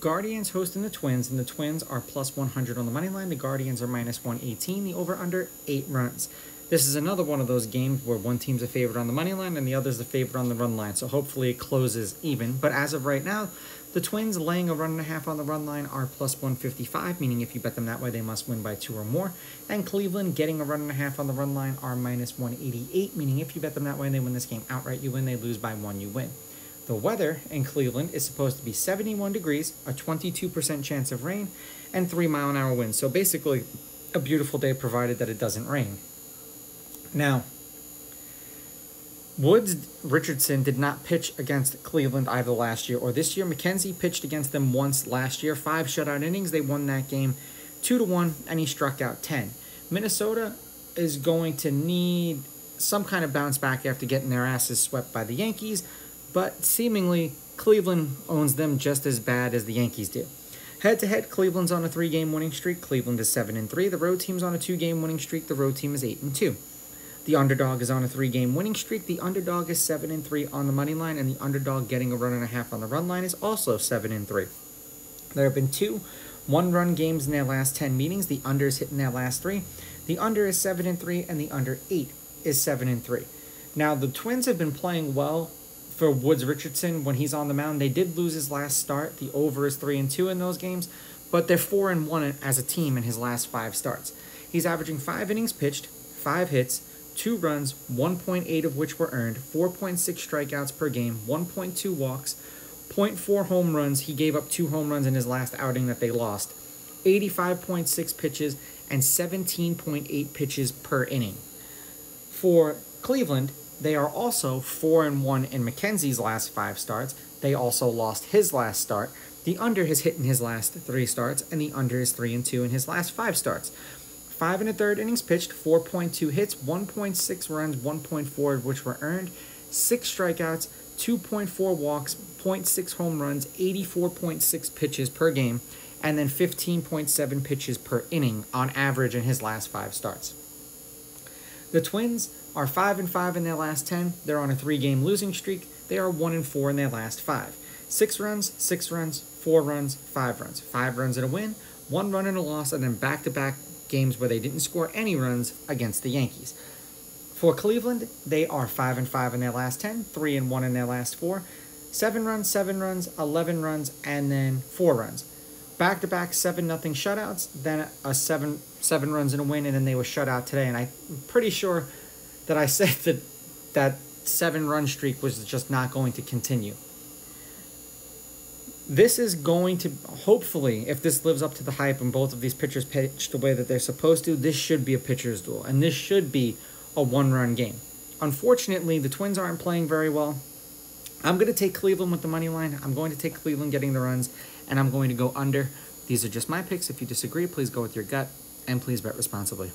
Guardians hosting the Twins, and the Twins are plus 100 on the money line. The Guardians are minus 118. The over under eight runs. This is another one of those games where one team's a favorite on the money line and the other's a favorite on the run line. So hopefully it closes even. But as of right now, the Twins laying a run and a half on the run line are plus 155, meaning if you bet them that way, they must win by two or more. And Cleveland getting a run and a half on the run line are minus 188, meaning if you bet them that way, and they win this game outright, you win. They lose by one, you win. The weather in Cleveland is supposed to be 71 degrees, a 22% chance of rain, and 3 mile an hour winds. So basically, a beautiful day provided that it doesn't rain. Now, Woods Richardson did not pitch against Cleveland either last year or this year. McKenzie pitched against them once last year, five shutout innings. They won that game two to one, and he struck out ten. Minnesota is going to need some kind of bounce back after getting their asses swept by the Yankees, but seemingly Cleveland owns them just as bad as the Yankees do. Head to head, Cleveland's on a three game winning streak. Cleveland is seven and three. The road team's on a two game winning streak. The road team is eight and two. The underdog is on a three game winning streak. The underdog is 7 and 3 on the money line, and the underdog getting a run and a half on the run line is also 7 and 3. There have been two one run games in their last 10 meetings. The under is hitting their last three. The under is 7 and 3, and the under 8 is 7 and 3. Now, the Twins have been playing well for Woods Richardson when he's on the mound. They did lose his last start. The over is 3 and 2 in those games, but they're 4 and 1 as a team in his last five starts. He's averaging five innings pitched, five hits, two runs, 1.8 of which were earned, 4.6 strikeouts per game, 1.2 walks, 0.4 home runs. He gave up two home runs in his last outing that they lost, 85.6 pitches, and 17.8 pitches per inning. For Cleveland, they are also 4 and 1 in McKenzie's last five starts. They also lost his last start. The under has hit in his last three starts, and the under is 3 and 2 in his last five starts five and a third innings pitched, 4.2 hits, 1.6 runs, 1.4 of which were earned, six strikeouts, 2.4 walks, 0.6 home runs, 84.6 pitches per game, and then 15.7 pitches per inning on average in his last five starts. The Twins are 5 and 5 in their last 10. They're on a 3-game losing streak. They are 1 and 4 in their last 5. 6 runs, 6 runs, 4 runs, 5 runs. 5 runs and a win, 1 run and a loss, and then back-to-back games where they didn't score any runs against the Yankees. For Cleveland, they are 5 and 5 in their last 10, 3 and 1 in their last 4. 7 runs, 7 runs, 11 runs, and then 4 runs. Back to back 7 nothing shutouts, then a 7 7 runs and a win and then they were shut out today and I'm pretty sure that I said that that 7 run streak was just not going to continue this is going to hopefully, if this lives up to the hype and both of these pitchers pitch the way that they're supposed to, this should be a pitcher's duel, and this should be a one-run game. Unfortunately, the Twins aren't playing very well. I'm going to take Cleveland with the money line. I'm going to take Cleveland getting the runs, and I'm going to go under. These are just my picks. If you disagree, please go with your gut, and please bet responsibly.